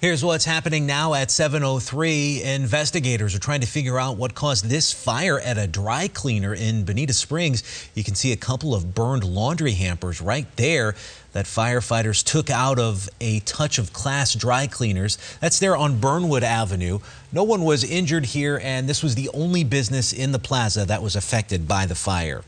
Here's what's happening now at 703. Investigators are trying to figure out what caused this fire at a dry cleaner in Bonita Springs. You can see a couple of burned laundry hampers right there that firefighters took out of a touch of class dry cleaners. That's there on Burnwood Avenue. No one was injured here, and this was the only business in the plaza that was affected by the fire.